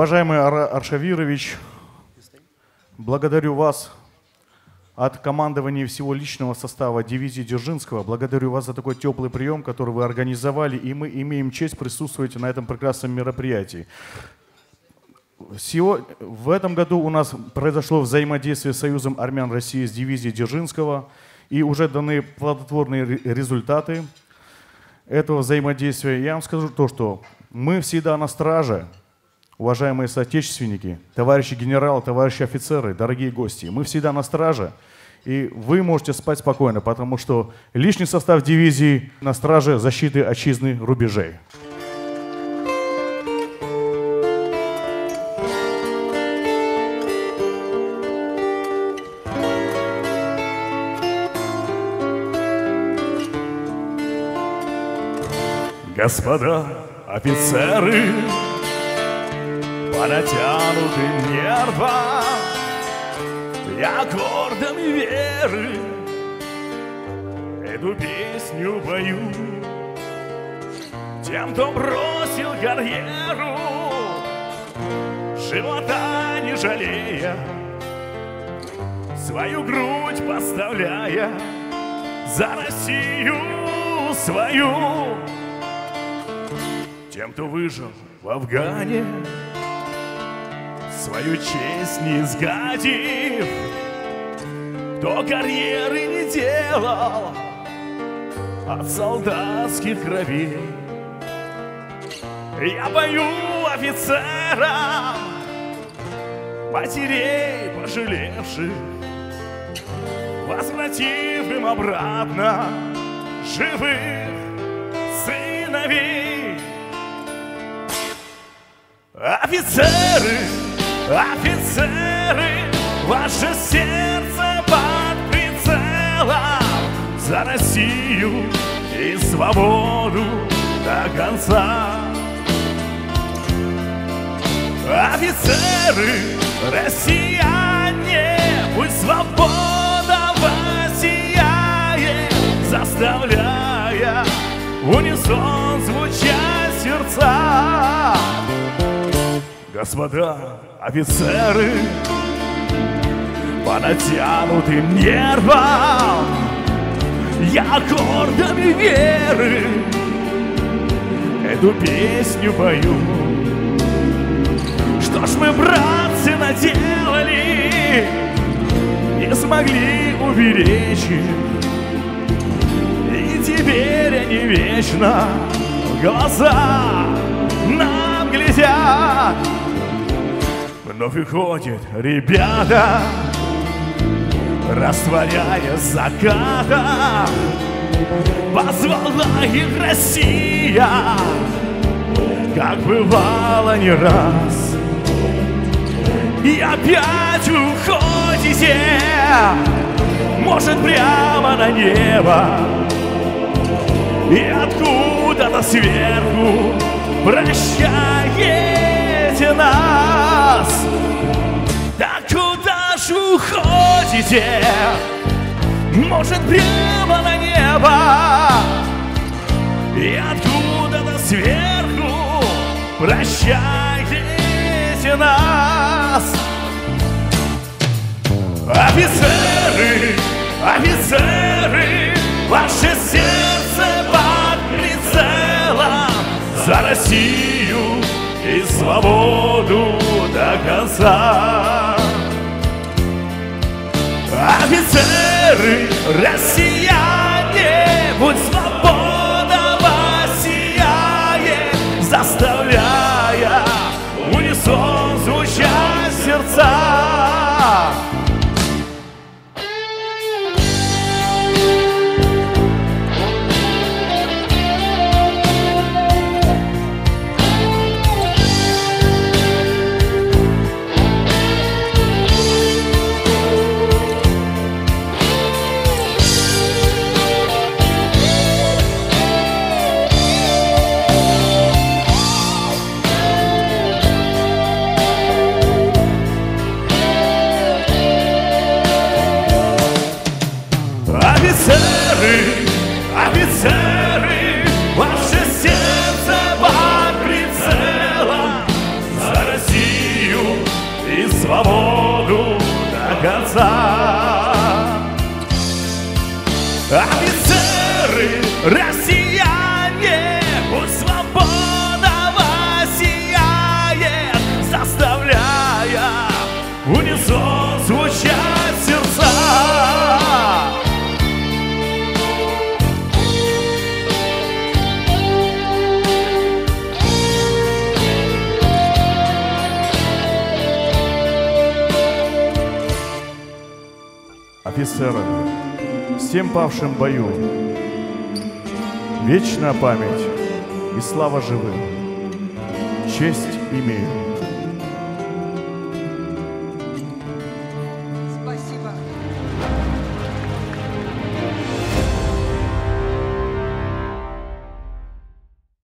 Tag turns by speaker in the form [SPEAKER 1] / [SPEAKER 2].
[SPEAKER 1] Уважаемый Ар- Аршавирович, благодарю вас от командования всего личного состава дивизии Дзержинского. Благодарю вас за такой теплый прием, который вы организовали, и мы имеем честь присутствовать на этом прекрасном мероприятии. Всего, в этом году у нас произошло взаимодействие с Союзом армян России с дивизией Дзержинского, и уже даны плодотворные ре- результаты этого взаимодействия. Я вам скажу то, что мы всегда на страже, уважаемые соотечественники, товарищи генералы, товарищи офицеры, дорогие гости. Мы всегда на страже, и вы можете спать спокойно, потому что личный состав дивизии на страже защиты отчизны рубежей.
[SPEAKER 2] Господа офицеры, по натянутым нервам. Я аккордами веры Эту песню пою. Тем, кто бросил карьеру Живота не жалея Свою грудь поставляя За Россию свою. Тем, кто выжил в Афгане, свою честь не изгадив, кто карьеры не делал от солдатских кровей. Я пою офицерам, матерей пожалевших, возвратив им обратно живых сыновей. Офицеры, офицеры, ваше сердце под прицелом. За Россию и свободу до конца. Офицеры, россияне, пусть свобода Господа офицеры, по натянутым нервам Я аккордами веры эту песню пою. Что ж мы, братцы, наделали Не смогли уберечь? И теперь они вечно в глаза нам глядят Вновь уходят ребята Растворяя заката Позвала их Россия. Как бывало не раз. И опять уходите. Может прямо на небо. И откуда-то сверху Прощаете уходите? Может прямо на небо И откуда-то сверху Прощаете нас Офицеры, офицеры, ваше сердце под прицелом За Россию и свободу до конца Офицеры, россияне, будь свобода воссияет Заставляя унисон звучать сердца Офицеры, офицеры, ваше сердце под прицелом За Россию и свободу до конца.
[SPEAKER 1] Офицеры, всем павшим в бою, вечная память и слава живым. Честь имею.